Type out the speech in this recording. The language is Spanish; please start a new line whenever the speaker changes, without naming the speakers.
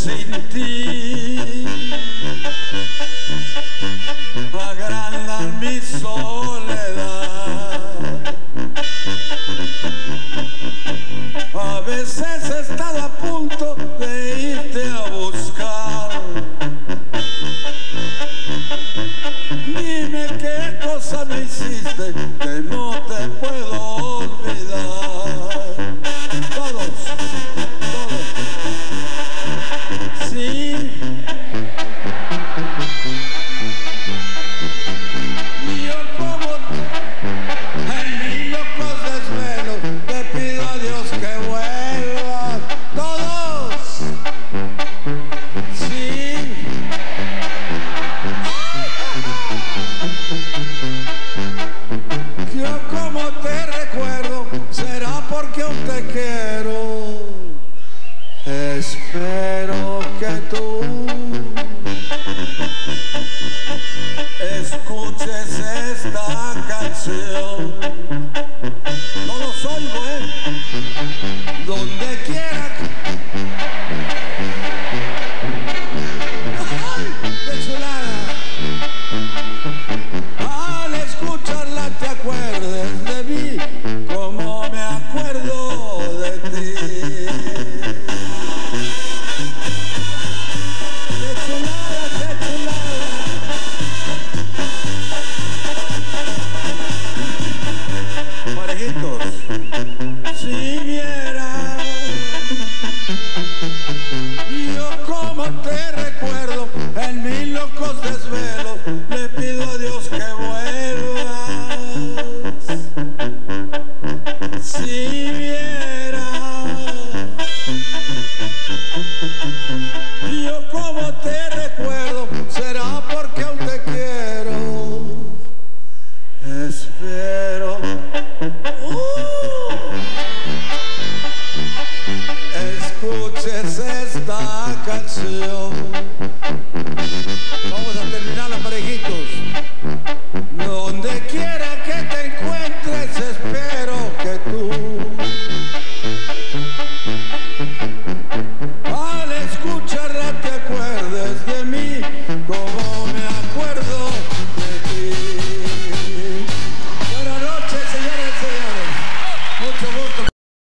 sin ti. Agrandan mi soledad. Sí. Yo como en mis locos desvelos te pido a Dios que vuelvas. Todos. Sí. Yo como te recuerdo, será porque aún te. Espero que tú escuches esta canción. No lo soy, güey. still